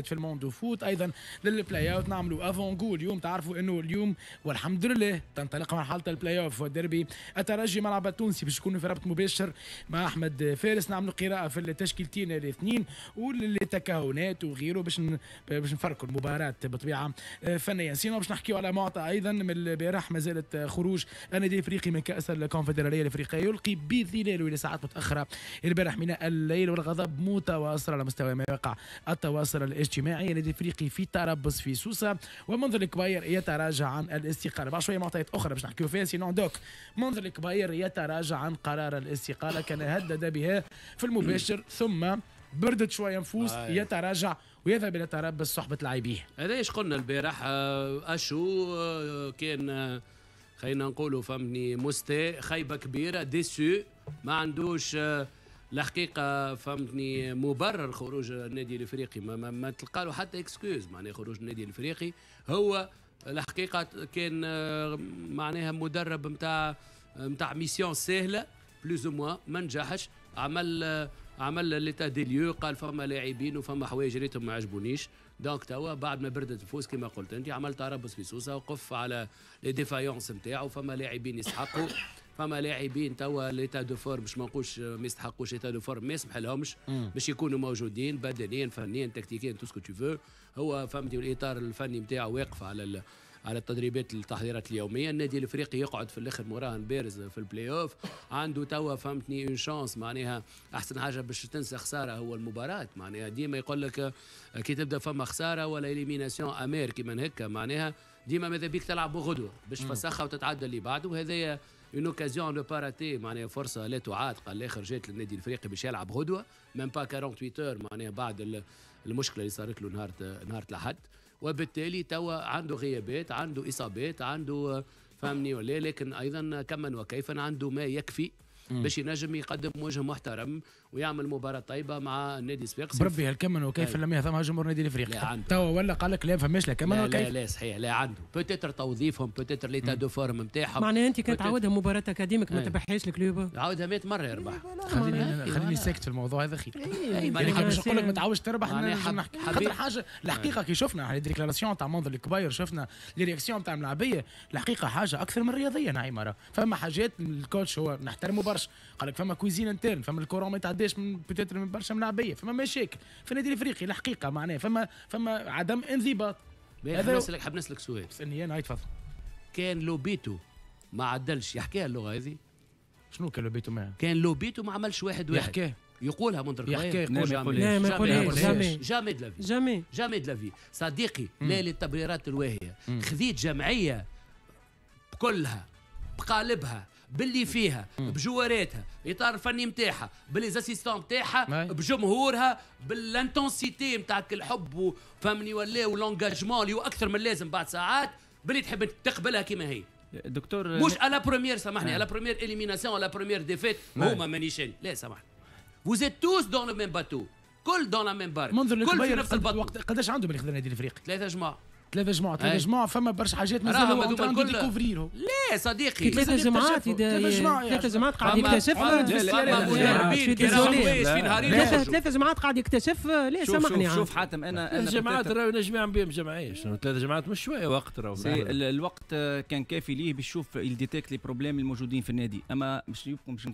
في ال Mondo Foot أيضا لل play-out نعملوا avant-jeu اليوم تعرفوا إنه اليوم والحمد لله تنطلق مرحلة البلاي اوف والديربي الترجي ملعب التونسي باش يكون في ربط مباشر مع أحمد فارس. نعملوا قراءة في التشكيلتين الاثنين والتكهنات وغيره باش باش نفرقوا المباراة بطبيعة فنيا sinon باش نحكيو على معطى أيضا من البارح. ما زالت خروج النادي الإفريقي من كأس الكونفدرالية الإفريقية. يلقي بظلاله إلى ساعات متأخرة البارح من الليل والغضب متواصل على مستوى ما يقع التواصل الاجتماعي النادي الافريقي في تربص في سوسة. ومنذر الكباير يتراجع عن الاستقالة. بعد شوية معطيات أخرى باش نحكيو فيها. سينون دوك منذر الكباير يتراجع عن قرار الاستقالة. كان هدد بها في المباشر. ثم بردت شوية نفوس. يتراجع ويذهب إلى تربص صحبة لاعبيه. هذا إيش قلنا البارح؟ آه، أشو آه، كان آه، خلينا نقولوا فهمني مستاء خيبه كبيرة ديسو ما عندوش الحقيقة فهمتني مبرر خروج النادي الإفريقي. ما, ما, ما تلقى له حتى excuse معناها خروج النادي الإفريقي. هو الحقيقة كان آه، معناها مدرب نتاع نتاع mission سهلة plus ou moins ما نجحش. عمل آه، عمل l'état des lieux قال فما لاعبين وفما حوايج ريتهم ما عجبونيش. donc توا بعد ما بردت الفوز كما قلت أنت عملت تربص في سوسة وقف على les défaillances نتاعو فما لاعبين يسحقوا. فما لاعبين توا l'état de forme مش ما نقولش ما يستحقوش l'état de forme ما يسمح لهمش باش يكونوا موجودين بدنيا فنيا تكتيكيا tout ce que tu veux هو فهمتي الاطار الفني نتاعو واقف على على التدريبات التحضيرات اليومية. النادي الإفريقي يقعد في الآخر مراهن بارز في البلاي اوف عنده توا فهمتني une chance معناها أحسن حاجة باش تنسى خسارة هو المباراة. معناها ديما يقول لك كي تبدأ فما خسارة ولا élimination amère كيما هكا. معناها ديما ماذا بيك تلعب غدوه باش تفسخها وتتعدى اللي بعده. وهذايا une occasion de rater معناها فرصه لا تعاد قال الآخر جات للنادي الافريقي باش يلعب غدوه même pas 48 heures معناها بعد المشكلة اللي صارت له نهار نهار الاحد وبالتالي توا عنده غيابات عنده اصابات عنده فهمني ولا لكن أيضا كما وكيفا عنده ما يكفي باش ينجم يقدم وجه محترم ويعمل مباراة طيبة مع النادي الصفاقسي بربي هالكمن وكيف لم يهتم جمهور النادي الافريقي توا ولا قال لك لا فماش لا كمن وكيف؟ لا لا صحيح لا عنده. بوتيتر توظيفهم بوتيتر ليتا دو فورم نتاعهم معناها أنت كنت تعودها مباراة أكاديميك ما تبحيش الكلوب عاودها 100 مرة يربح. خليني خليني ساكت في الموضوع هذا خير يعني مش نقول لك ما تعودش تربح خاطر حاجة الحقيقة كي شفنا ديكلاراسيون تاع منظر الكباير شفنا لي رياكسيون تاع الملاعبيه الحقيقة حاجة أكثر من رياضية نعيمه فما حاجات الكوتش هو نحترمه برشا. قال لك فما كويزين انترن فما الكورون ما يتعداش من بوتيتر من برشا ملاعبيه فما مشاكل. في النادي الافريقي الحقيقة معناها. فما فما عدم انضباط. هذا نسالك حاب نسألك سؤال. استني أنا تفضل. كان لوبيتو ما عدلش. يحكيها اللغة هذه؟ شنو كان لوبيتو ما كان لوبيتو ما عملش واحد واحد. يحكيها يقولها منذر يحكي يقول ما يقولهاش جامي جامي دلافي جامي. جامي دلافي صديقي لا للتبريرات الواهية. خذيت جمعية بكلها بقالبها. باللي فيها بجواراتها الاطار الفني نتاعها بالليزاسيستون نتاعها بجمهورها بالانتونسيتي نتاعك الحب فهمني ولا ولونجاجمون اللي هو أكثر من لازم بعد ساعات باللي تحب تقبلها كما هي. دكتور مش على بروميير سامحني على بروميير اليميناسيون على بروميير ديفيت هما مانيشين لا سامحني. Vous êtes tous dans le même bateau. كل دون لا ميم بار منذر كل في نفس الوقت قداش عنده من يخدم النادي الافريقي ثلاثة جماعة. ثلاثة جماعة ثلاثة جماعة فما برشا حاجات مازال هو عنده découvrir و لا صديقي ثلاثة جماعات ثلاثة جماعات قاعد يكتشف ثلاثة جماعات قاعد يكتشف لا سامحني شوف شوف حاتم أنا أنا جماعات راهو نجم يعمل بهم جمعيه ثلاثة جماعات مش شوية وقت راهو الوقت كان كافي ليه باش يشوف يديتكت les problèmes الموجودين في النادي اما مش يمكن باش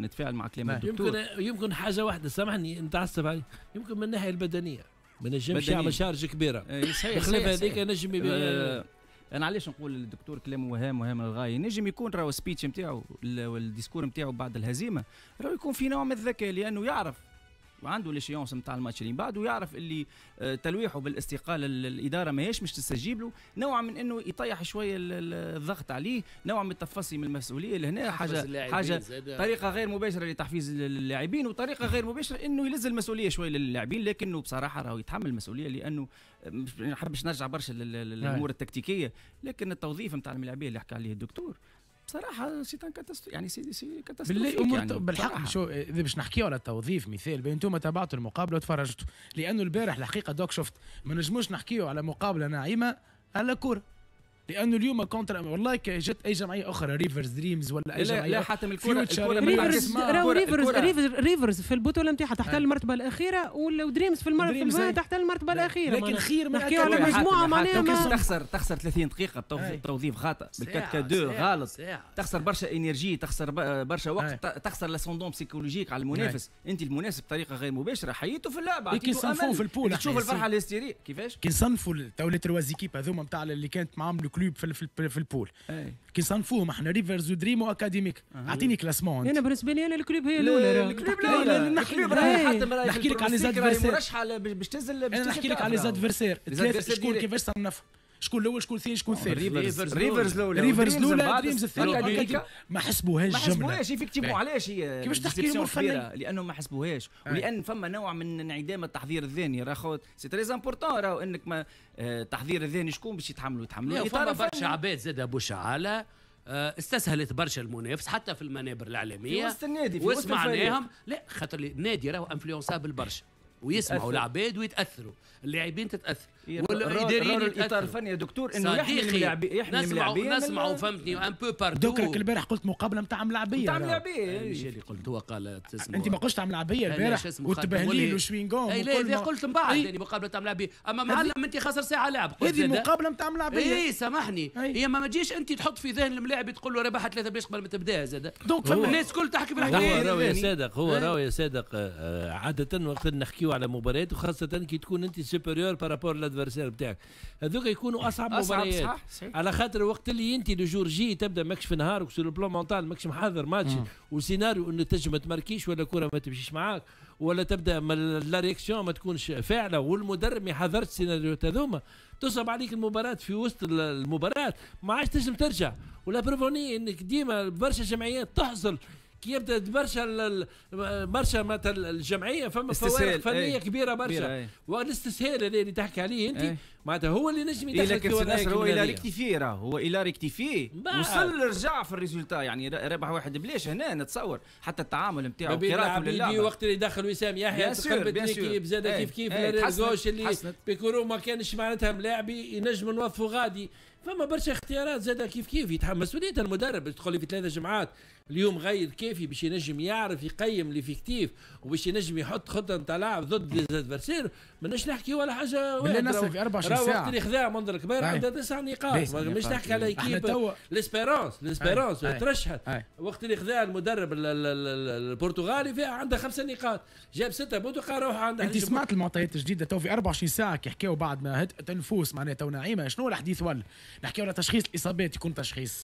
نتفاعل مع كلام الدكتور يمكن يمكن حاجة واحدة سامحني نتعصب عليك يمكن من الناحية البدنية ما نجمش يعمل charge كبيرة. بخلاف هذيك نجم آه أنا علاش نقول الدكتور كلامه وهام وهام للغايه نجم يكون راهو ال speech نتاعو وال discours نتاعو بعد الهزيمة راهو يكون في نوع من الذكاء لأنه يعرف وعنده l'échéance نتاع الماتش اللي بعده ويعرف اللي آه، تلويحه بالاستقالة الإدارة ماهيش مش تستجيب له نوع من إنه يطيح شوية الضغط عليه نوع من التفصي من المسؤولية لهنا حاجة حاجة طريقة غير مباشرة لتحفيز اللاعبين وطريقة غير مباشرة إنه يلز المسؤولية شوية للاعبين لكنه بصراحة راهو يتحمل المسؤولية لأنه ما نحبش نرجع برشا للامور نعم. التكتيكية لكن التوظيف نتاع الملاعبية اللي حكى عليه الدكتور. بصراحة c'est catastrophe يعني سي سي بالله يعني بالحق شو إذا باش نحكيو على التوظيف مثال بين أنتم تابعتوا المقابلة وتفرجتوا. لأنه البارح الحقيقة donc شفت ما نجموش نحكيو على مقابلة ناعمة على كورة. لأنه اليوم كونتر والله كي جت أي جمعية أخرى ريفرز دريمز ولا أي جمعية. لا حاتم الكره الكره ريفرز ريفرز الكرة- ريفرز ريفرز في البطولة نتاعها تحت المرتبة الأخيرة ودريمز في المرتبه دريمز في هي. تحت المرتبة الأخيرة. لكن. خير من نحكيو على. مجموعة معناها تخسر تخسر 30 دقيقة توظيف خاطئ. بالكات كادو غلط. تخسر برشا إنرجي تخسر ب- برشا. وقت تخسر لاسوندون بسيكولوجيك على المنافس. أنت المنافس بطريقة غير مباشرة. حيته في اللعبة عطيته يصنفوه أمل. في البول. تشوف الفرحة الهستيرية. كيفاش؟ كي نصنفوا تو لي تروا زيكيب هذوما نتاع اللي كانت معاهم الكلوب في, ال- في, ال- في البول أي. كي نصنفوهم إحنا ريفرز ودريم واكاديميك أعطيني كلاسمون أنا بالنسبة لي أنا الكلوب هي الأولى. الكلوب راهي نحكي لك على في زاد راهي فيرسير. مرشحه ل- باش تنزل باش أنا نحكي لك على راهو. زاد فيرسير زاد ثلاثة فيرسير شكون. كيفاش صنفهم شكون الأول شكون الثاني شكون الثالث؟ ريفرز ريفرز ريفرز الاولى ريفرز الاولى دريمز الثاني. أكاديميكا. أكاديميكا. ما حسبوهاش ما حسبوهاش ايفيكتيفون باهي. علاش هي كيفاش تحكي؟ كبيره لأنه ما حسبوهاش. ولأن فما نوع من انعدام التحضير الذهني. راهو سي تري امبورتون راهو إنك ما آه، التحضير الذهني شكون باش يتحملوا يتحملوا. الإطار وفما برشا. عباد زاد أبو شعالة آه، استسهلت برشا المنافس حتى في المنابر الاعلاميه في وسط النادي، في وسط وسمعناهم. لا خاطر النادي راهو انفلونسابل برشا. ويسمعوا. العباد ويتأثروا. اللاعبين تتأثر. والاداريين الرول الاطار الفني يا دكتور إنه يحمي الملاعبين يحمي الملاعبين نسمعوا فهمتني. ان بو باردو دوكرك البارح قلت مقابلة نتاع ملاعبية. نتاع. مش ملاعبين اللي قلت؟ هو قال اسمه أنت ما قلتش تاع ملاعبية لا، البارح؟ اسمه؟ والتبهليل خاطر وشوينغون اي لا ما- قلت من بعد. يعني مقابلة تاع ملاعبية. أما معلم أنت خسر ساعة لعب. قلت هذه زاد. المقابله نتاع ملاعبية. اي سامحني. أي. هي ما تجيش أنت تحط في ذهن الملاعب تقول له ربح ثلاثة باش قبل ما تبدأ زاد دونك فما الناس كل تحكي في هو راهو يا يعني. صادق هو إيه. راهو يا صادق عادة وقت نحكيو على مباريات وخاصة كي تكون أنت سوبيريور بارابور لادفيرسير بتاعك. هذوك يكونوا أصعب, أصعب، مباريات. صح،. على خاطر وقت اللي انت لو جور جي تبدأ ماكش في نهارك سور البلان مونتال ماكش محضر ماتش. وسيناريو إنه تنجم ما تماركيش ولا كرة ما تمشيش معاك ولا تبدأ la réaction ما تكونش فاعلة والمدرب ما يحضرش السيناريوهات هذوما. تصعب عليك المباراة في وسط ال- المباراة. ما عادش تنجم ترجع. ولا بروفوني إنك ديما برشا جمعيات تحصل كي يبدا برشا ال- ال- برشا مثلا الجمعية فما فوارق فنية أي. كبيرة كبيرة، برشا. والاستسهال اللي تحكي عليه أنت أي. معناتها هو اللي نجم إيه يدخل لكن في سي وضعيه ناصر هو il a. rectifié راه. هو il a rectifié. وصل رجع في ال résultat يعني ر- ربح واحد. بلاش هنا نتصور؟ حتى التعامل نتاعو قراءته للعبة. وقت اللي دخل وسام يحيى bien sûr، قلب bien sûr. الكيف زاد إيه، كيف كيف إيه، الجوش اللي. بيكورو ما كانش معناتها ملاعبي ينجم نوظفوا غادي. فما برشا اختيارات. زاد كيف كيف؟ يتحمل مسؤولية المدرب. تقول لي في ثلاثة جمعات اليوم غير كيفي. باش ينجم يعرف يقيم l'effectif وباش ينجم يحط خطة نتاع لاعب ضد les adversaires ماناش نحكي ولا حاجة بالله واحد. نصر في 24 ساعة. وقت اللي خذا منذر الكبير أي. عنده تسع نقاط. مش. نحكي على équipe توا L'Espérance L'Espérance. ترشحت. وقت اللي خذا المدرب ال- ال- ال- البرتغالي فيها عنده خمسة نقاط. جاب ستة بوتوقع روح عنده أنت سمعت المعطيات الجديدة؟ تو في 24 ساعة كي حكاو بعد ما هدأت النفوس معناتها تو نعيمة. شنو الحديث ولا نحكيو على تشخيص الإصابات يكون تشخيص.